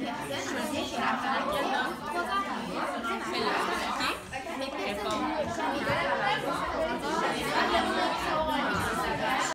Yes.